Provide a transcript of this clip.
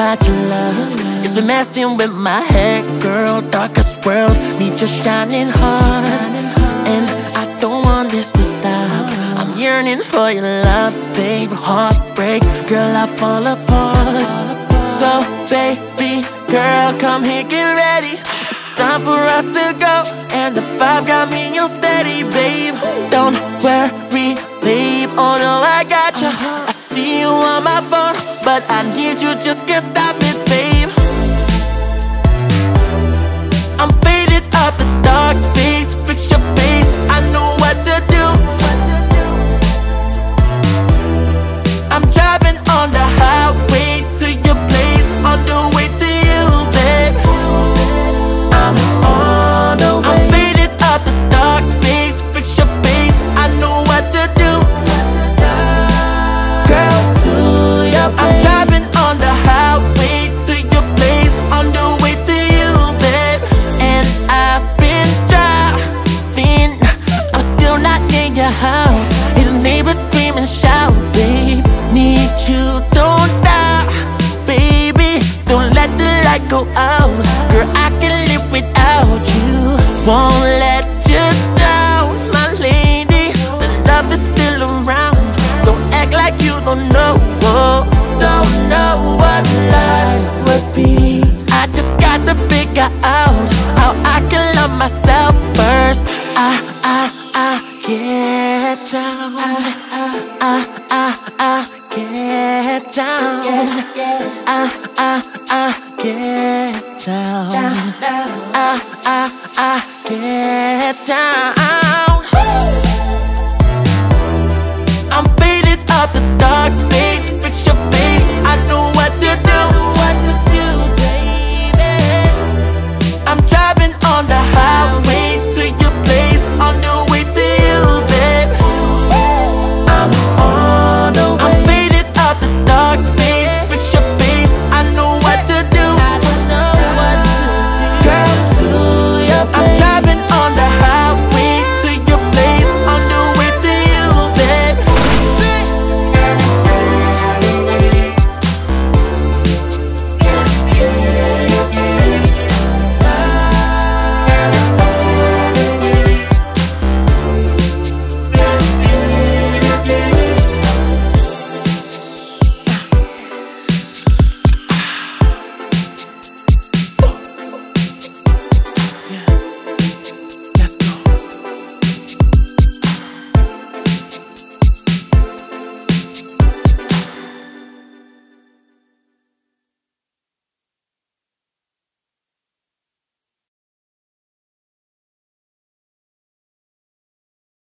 about your love. It's been messing with my head, girl. Darkest world, need your shining heart. And I don't want this to stop. I'm yearning for your love, babe. Heartbreak, girl, I fall apart. So, baby, girl, come here, get ready. It's time for us to go. And the vibe got me on steady, babe. Don't worry, but I need you, just can't stop in your house. Hear the neighbors scream and shout, babe. Need you, don't die, baby. Don't let the light go out. Get down, ah, ah, ah, ah, get down, ah, ah, ah, get down, ah, ah, ah, get down.